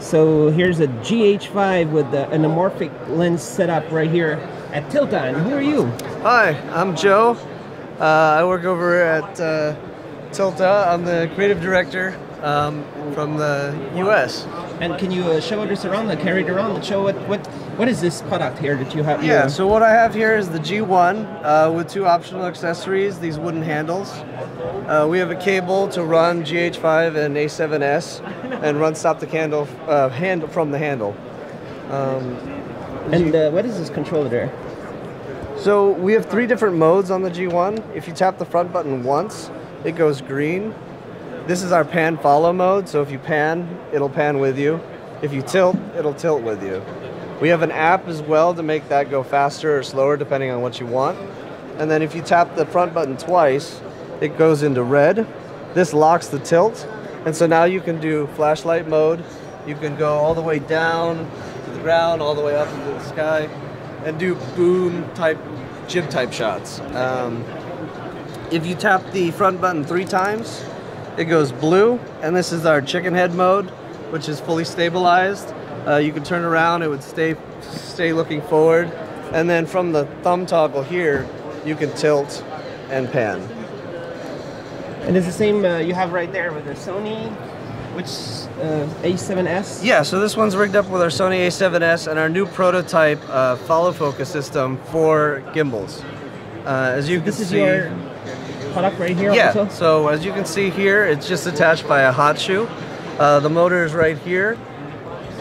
So here's a GH5 with the anamorphic lens setup right here at Tilta. And who are you? Hi, I'm Joe. Uh, I work over at uh, Tilta. I'm the creative director um, from the U.S. And can you uh, show us around, the carry it around, show what what what is this product here that you have? Yeah. So what I have here is the G1 uh, with two optional accessories. These wooden handles. Uh, we have a cable to run GH5 and A7S, and run stop the candle uh, hand from the handle. Um, and uh, what is this controller there? So we have three different modes on the G1. If you tap the front button once, it goes green. This is our pan follow mode, so if you pan, it'll pan with you. If you tilt, it'll tilt with you. We have an app as well to make that go faster or slower depending on what you want. And then if you tap the front button twice, it goes into red. This locks the tilt. And so now you can do flashlight mode. You can go all the way down to the ground, all the way up into the sky, and do boom type, jib type shots. Um, if you tap the front button three times, it goes blue, and this is our chicken head mode, which is fully stabilized. Uh, you can turn around, it would stay, stay looking forward. And then from the thumb toggle here, you can tilt and pan. And it's the same uh, you have right there with the Sony, which uh, A7S? Yeah, so this one's rigged up with our Sony A7S and our new prototype uh, follow focus system for gimbals. Uh, as you so can this see, is your product right here yeah, also? so as you can see here, it's just attached by a hot shoe. Uh, the motor is right here,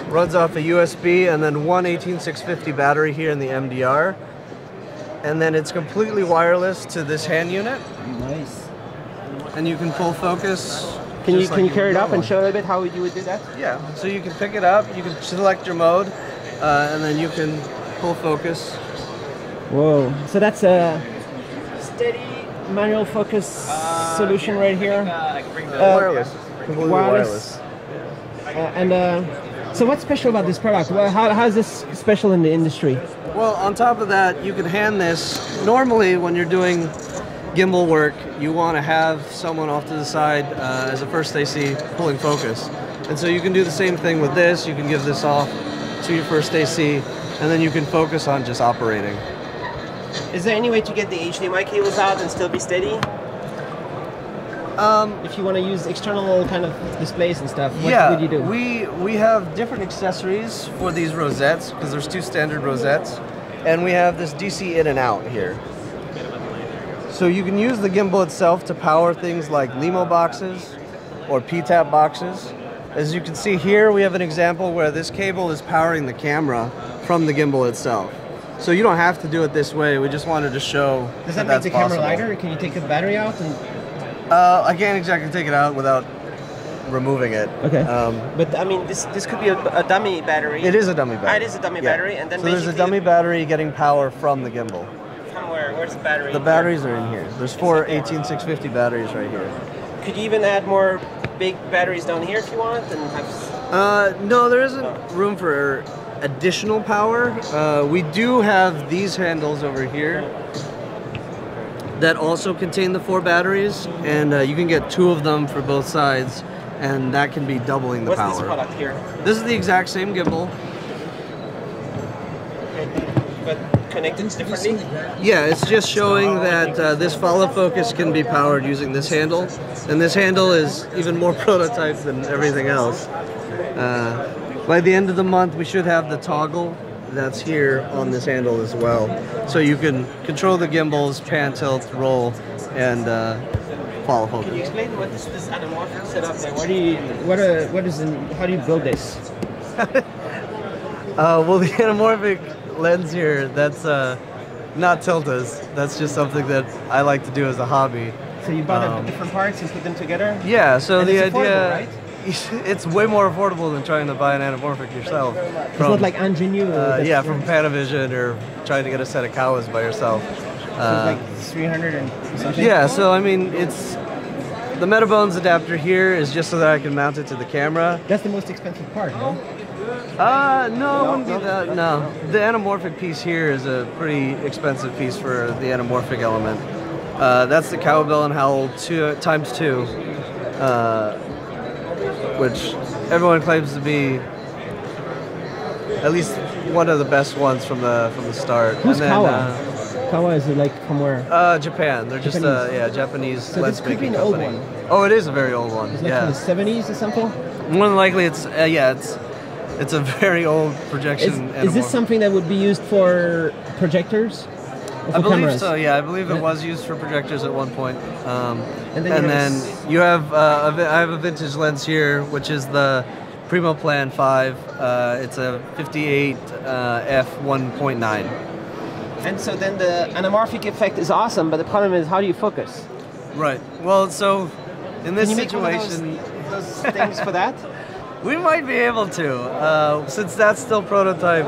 runs off a USB and then one 18650 battery here in the MDR. And then it's completely wireless to this hand unit. Nice. And you can pull focus. Can you just can like you carry it up and normal. show a bit how you would do that? Yeah, so you can pick it up, you can select your mode, uh, and then you can pull focus. Whoa. So that's a steady manual focus solution right here. Uh, wireless. Completely wireless. wireless. Uh, and uh, so what's special about this product? Well, how, how is this special in the industry? Well, on top of that, you can hand this. Normally, when you're doing gimbal work, you want to have someone off to the side uh, as a first AC pulling focus. And so you can do the same thing with this. You can give this off to your first AC, and then you can focus on just operating. Is there any way to get the HDMI cables out and still be steady? Um, If you want to use external kind of displays and stuff, what yeah, would you do? we we have different accessories for these rosettes because there's two standard rosettes, and we have this DC in and out here. So you can use the gimbal itself to power things like Limo boxes or PTAP boxes. As you can see here, we have an example where this cable is powering the camera from the gimbal itself. So you don't have to do it this way. We just wanted to show Does that make that's the camera possible. lighter? Can you take the battery out? And... Uh, I can't exactly take it out without removing it. Okay. Um, But I mean, this this could be a, a dummy battery. It is a dummy battery. Ah, it is a dummy Yeah. battery, and then so there's a basically- dummy battery getting power from the gimbal. From where? Where's the battery? The batteries are in here. There's four 18650 batteries right here. Could you even add more big batteries down here if you want, and have? Uh, no, there isn't room for additional power. Uh, we do have these handles over here that also contain the four batteries, and uh, you can get two of them for both sides, and that can be doubling the What's power. this product here? This is the exact same gimbal. But connected differently. Yeah, it's just showing that uh, this follow focus can be powered using this handle, and this handle is even more prototype than everything else. Uh, by the end of the month, we should have the toggle that's here on this handle as well, so you can control the gimbals, pan, tilt, roll, and uh, follow Can you focus. explain what this this anamorphic setup there? What do you what are what is in, how do you build this? Uh, well, the anamorphic lens here, that's uh, not Tilta's. That's just something that I like to do as a hobby. So you bought Um, the different parts and put them together. Yeah, so And the affordable, idea it's way more affordable than trying to buy an anamorphic yourself. It's not like Angenieux. uh, that's- yeah, from Panavision or trying to get a set of Kowas by yourself. so Uh, it's like 300 and something. yeah, so I mean, it's the Metabones adapter here is just so that I can mount it to the camera. That's the most expensive part, no? Uh, no, it wouldn't be that. No, the anamorphic piece here is a pretty expensive piece for the anamorphic element. Uh, that's the Kowa Bell and Howell two times two, uh, which everyone claims to be at least one of the best ones from the from the start. Who's and then, Kowa? Uh, Kowa is it like from where? uh, Japan. They're just uh, Japanese. yeah Japanese So lens this could be making an old one. Oh, it is a very old one. It's like yeah, the seventies or something. more than likely it's uh, yeah it's it's a very old projection. is this something that would be used for projectors? I believe cameras? so. Yeah, I believe it was used for projectors at one point. Um, And and then then, you have a you have uh, a I have a vintage lens here, which is the Primoplan 5. Uh, it's a 58 uh, f 1.9. And so then the anamorphic effect is awesome, but the problem is how do you focus? Right. Well, so in this Can you make one of situation, those, those things for that? we might be able to. Uh, since that's still prototype,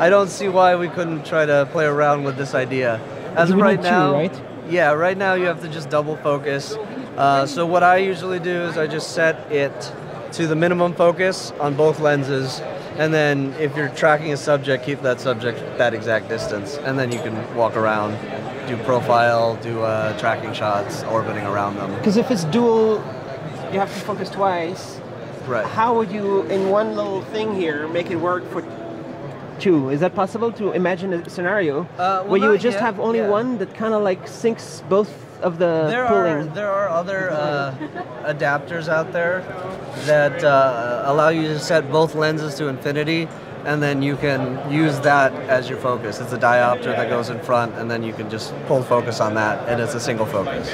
I don't see why we couldn't try to play around with this idea. As of right need two, now, right? yeah, right now you have to just double focus. Uh, so what I usually do is I just set it to the minimum focus on both lenses, and then if you're tracking a subject, keep that subject that exact distance, and then you can walk around, do profile, do uh, tracking shots, orbiting around them. Because if it's dual, you have to focus twice. Right. How would you, in one little thing here, make it work for two? Is that possible to imagine a scenario Uh, well, where you would just yet, have only yeah. one that kind of like syncs both of the there pulling? are there are other uh, adapters out there that uh, allow you to set both lenses to infinity and then you can use that as your focus it's a diopter that goes in front and then you can just pull focus on that and it's a single focus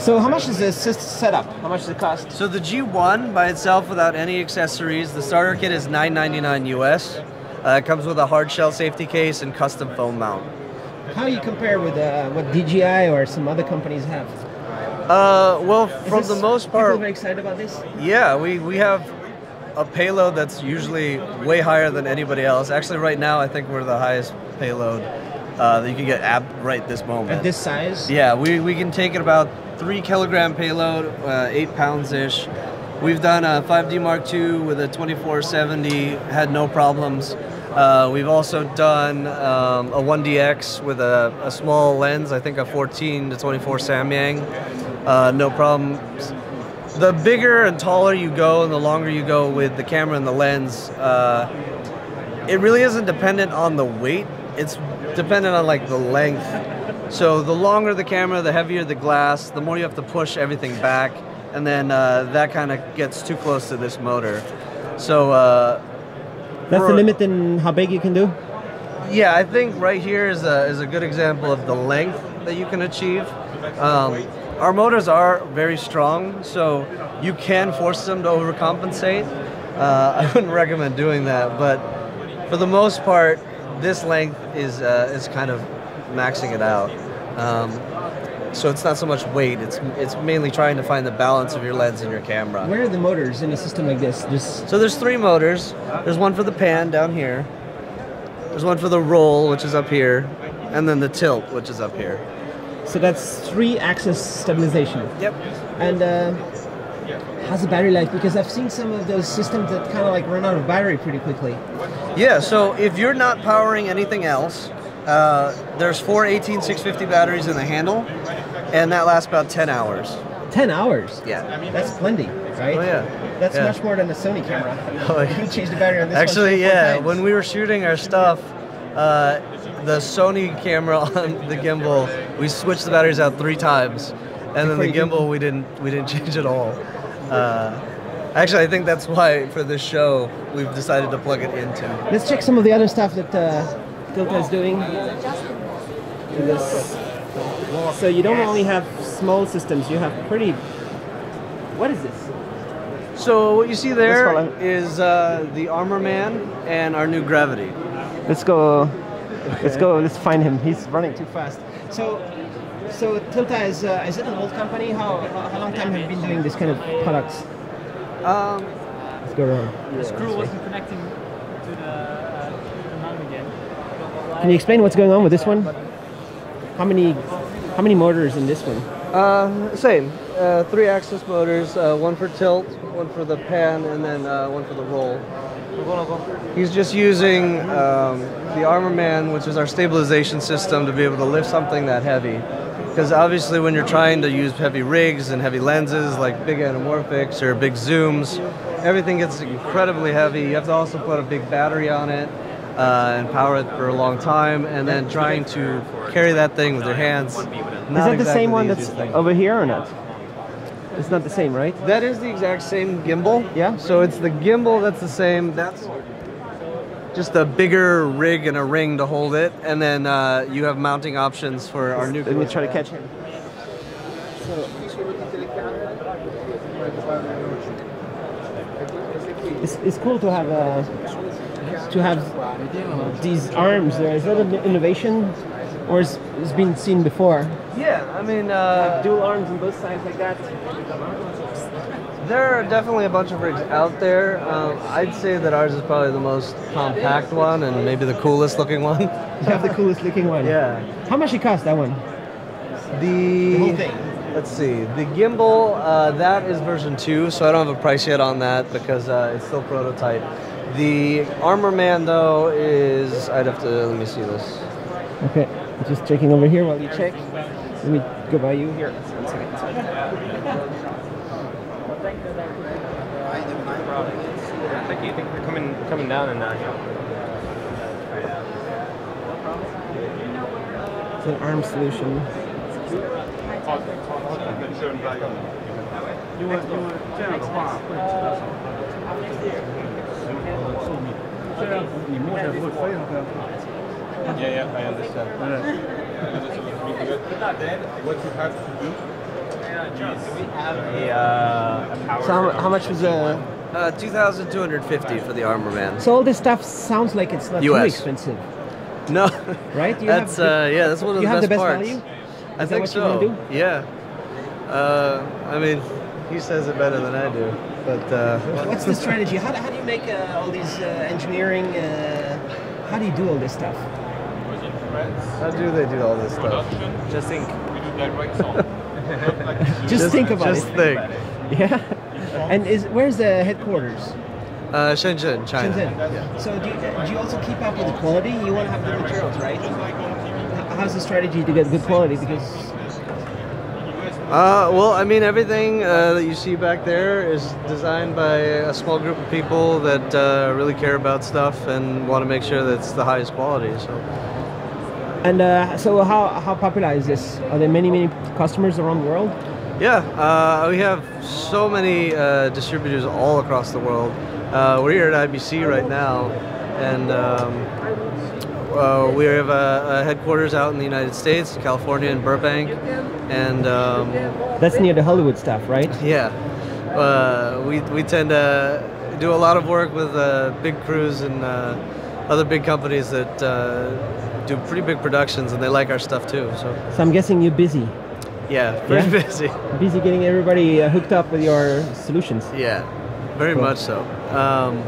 So how much is this setup? How much does it cost? so the g1 by itself without any accessories the starter kit is 9.99 us uh, it comes with a hard shell safety case and custom foam mount How do you compare with uh, what DJI or some other companies have? uh, well from the most part, people very excited about this. Yeah, we, we have a payload that's usually way higher than anybody else. Actually, right now, I think we're the highest payload uh, that you can get ab- right this moment. At this size, yeah, we, we can take it about three kilogram payload, uh, eight pounds ish. We've done a 5D Mark II with a 2470, had no problems. Uh, we've also done um, a 1DX with a, a small lens, I think a 14 to 24 Samyang, uh, no problems. The bigger and taller you go, and the longer you go with the camera and the lens, uh, it really isn't dependent on the weight. It's dependent on like the length. So the longer the camera, the heavier the glass, the more you have to push everything back, and then uh, that kind of gets too close to this motor. So uh, that's the limit in how big you can do. yeah, I think right here is a, is a good example of the length that you can achieve. Um, our motors are very strong, so you can force them to overcompensate. Uh, I wouldn't recommend doing that, but for the most part, this length is uh, is kind of maxing it out. Um, so it's not so much weight; it's it's mainly trying to find the balance of your lens and your camera. Where are the motors in a system like this? Just So there's three motors. There's one for the pan down here. There's one for the roll, which is up here, and then the tilt, which is up here. so that's three axis stabilization. Yep. And uh, how's the battery life? Because I've seen some of those systems that kind of like run out of battery pretty quickly. Yeah. So if you're not powering anything else, uh, there's four 18650 batteries in the handle, and that lasts about 10 hours. Ten hours. Yeah. That's plenty, right? Oh, yeah. That's Yeah. much more than a Sony camera. Oh, you yeah. can change the battery on this one Actually, yeah. times. When we were shooting our stuff, uh, the Sony camera on the gimbal, we switched the batteries out three times, and then the gimbal we didn't we didn't change at all. Uh, actually, I think that's why for this show we've decided to plug it into. Let's check some of the other stuff that uh, Tilta is doing. To this. So you don't only have small systems, you have pretty. What is this? So what you see there is uh, the Armor Man and our new Gravity. Let's go. Let's go. Let's find him. He's running too fast. So, so Tilta is uh, is it an old company? How how how long time have you been doing this kind of products? Um, Let's go around. The screw wasn't connecting to the, uh, to the mount again. Can you explain what's going on with this one? How many how many motors in this one? uh, same. Uh, three axis motors, uh, one for tilt, one for the pan, and then uh, one for the roll. He's just using um, the Armor Man, which is our stabilization system, to be able to lift something that heavy. Because obviously, when you're trying to use heavy rigs and heavy lenses like big anamorphics or big zooms, everything gets incredibly heavy. You have to also put a big battery on it. Uh, and power it for a long time, and then trying to carry that thing with your hands. Is that the same one that's over here or not? It's not the same, right? That is the exact same gimbal. Yeah? So it's the gimbal that's the same. That's just a bigger rig and a ring to hold it, and then uh, you have mounting options for our new. Let me try to catch him. So, it's, it's cool to have uh, to have these arms. There is that an innovation, or is it's been seen before? Yeah, I mean, uh, Dual arms on both sides like that. there are definitely a bunch of rigs out there. Um, I'd say that ours is probably the most compact one and maybe the coolest looking one. You have the coolest looking one. yeah. How much it cost that one? The, whole thing. Let's see. The gimbal, uh, that is version two, so I don't have a price yet on that because uh, it's still prototype. The Armor Man though is I'd have to let me see this. Okay, just checking over here while you check. Let me go by you here. One second. I think you think they're coming coming down in that. It's an arm solution. Yeah, yeah, I understand. What you have to do? Do we have a, uh, a power? So how, how much was uh Uh, 2,250 for the Armor Man. So all this stuff sounds like it's not too expensive, No, right? You that's have uh, yeah, that's one of you the have best the best parts. value? I Is that think what so. wanna do? Yeah. Uh, I mean, he says it better than I do, but uh, What's the strategy? How, do- how do you make uh, all these uh, engineering? Uh, how do you do all this stuff? how do they do all this stuff? Just think. We do direct sound. Just, think about just it. Just think. Yeah. And is where's the headquarters? Uh, Shenzhen, China. Shenzhen. Yeah. So do you, do you also keep up with the quality? You want to have good materials, right? How's the strategy to get good quality? Because Uh, well, I mean, everything uh, that you see back there is designed by a small group of people that uh, really care about stuff and want to make sure that it's the highest quality. So, and uh, so how how popular is this? Are there many many customers around the world? yeah, uh, we have so many uh, distributors all across the world. Uh, we're here at IBC right now, and um, uh, we have a, a headquarters out in the United States, California, in Burbank, and um, That's near the Hollywood stuff, right? Yeah, uh, we we tend to do a lot of work with uh, big crews and uh, other big companies that uh, do pretty big productions, and they like our stuff too. So So I'm guessing you're busy. yeah, pretty Yeah? busy. Busy getting everybody uh, hooked up with your solutions. Yeah, very Cool. much so. Um,